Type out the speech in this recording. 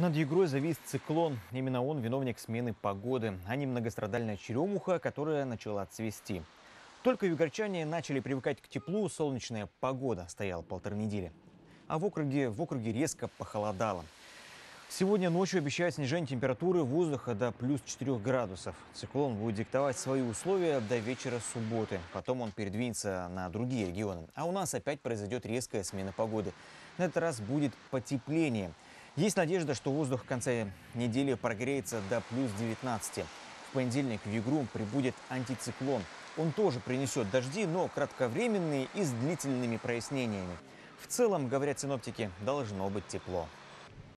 Над Югрой завис циклон. Именно он виновник смены погоды, а не многострадальная черемуха, которая начала цвести. Только югорчане начали привыкать к теплу, солнечная погода стояла полторы недели. А в округе, в округе резко похолодало. Сегодня ночью обещают снижение температуры воздуха до плюс 4 градусов. Циклон будет диктовать свои условия до вечера субботы. Потом он передвинется на другие регионы. А у нас опять произойдет резкая смена погоды. На этот раз будет потепление. Есть надежда, что воздух в конце недели прогреется до плюс 19. В понедельник в Югру прибудет антициклон. Он тоже принесет дожди, но кратковременные и с длительными прояснениями. В целом, говорят синоптики, должно быть тепло.